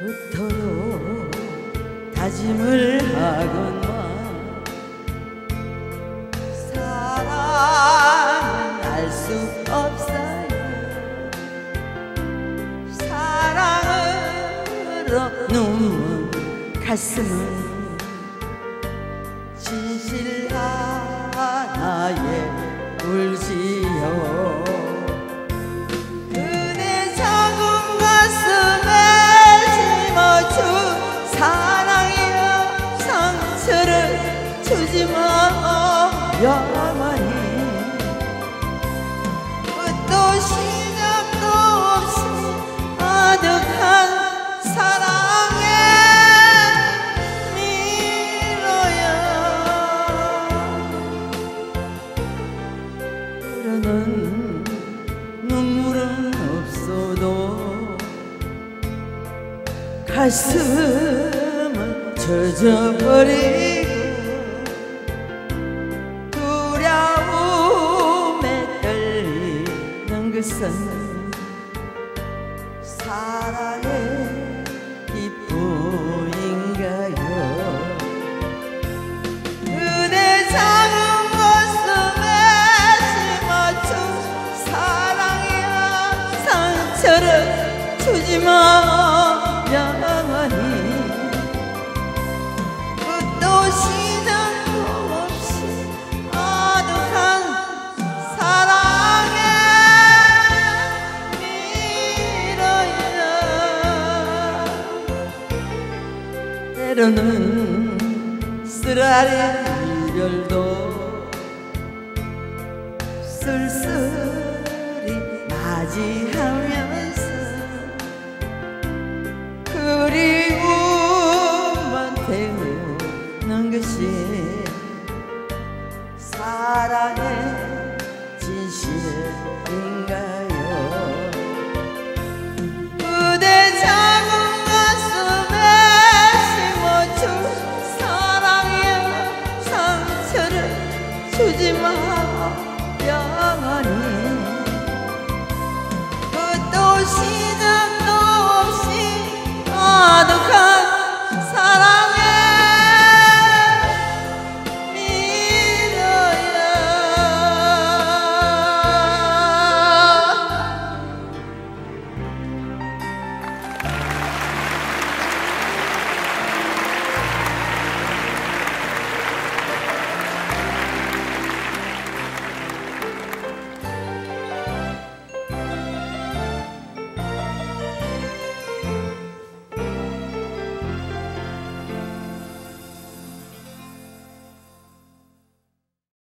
서로 다짐을 하건만. 사랑은 알 수 없어요. 사랑으로 눈물 가슴은 진실 주지마. 영원히. 끝도 시작도 없이 아득한 사랑에 밀어요 흐르는 눈물은 없어도 가슴은 젖어버리 것은 사랑의 기쁨인가요? 그대 작은 가슴에 심어준 사랑이야 상처를 주지마 영 때로는 쓰라린 이별도 쓸쓸히 맞이하면서 그 그리움만 태우는 것이 사랑의 주지마 병원이 그또 시작